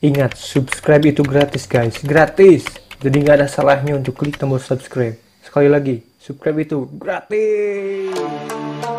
Ingat, subscribe itu gratis guys, gratis. Jadi nggak ada salahnya untuk klik tombol subscribe. Sekali lagi, subscribe itu gratis.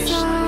Krishna.